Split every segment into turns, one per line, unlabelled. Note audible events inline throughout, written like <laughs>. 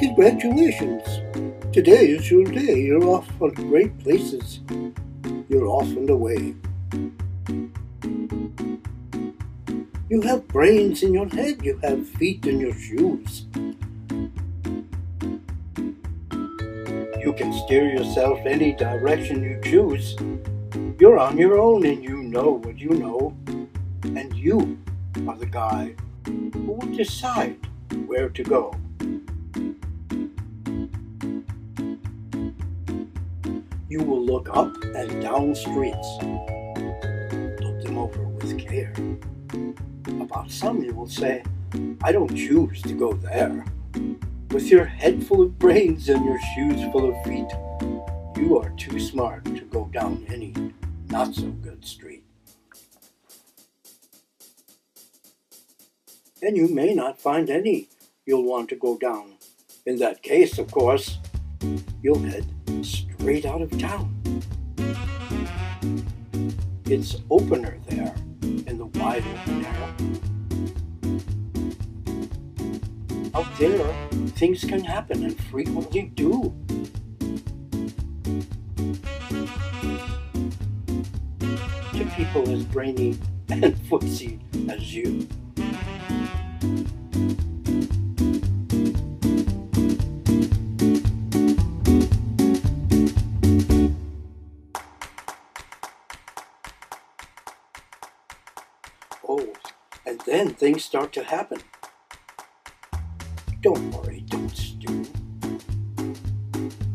Congratulations! Today is your day. You're off on great places. You're off and away. You have brains in your head. You have feet in your shoes. You can steer yourself any direction you choose. You're on your own and you know what you know. And you are the guy who will decide where to go. You will look up and down streets. Look them over with care. About some you will say, I don't choose to go there. With your head full of brains and your shoes full of feet, you are too smart to go down any not so good street. And you may not find any you'll want to go down. In that case, of course, you'll head straight out of town. It's opener there in the wide open air. Out there, things can happen and frequently do. To people as brainy <laughs> and footsie as you. And then things start to happen. Don't worry, don't stew.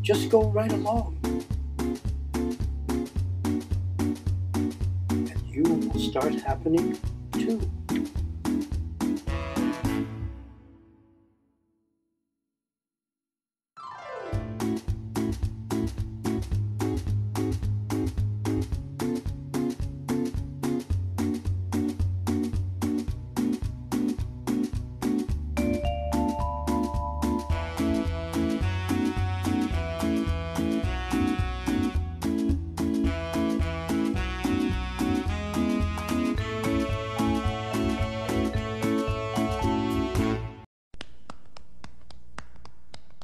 Just go right along. And you will start happening too.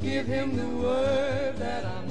Give him the word that I'm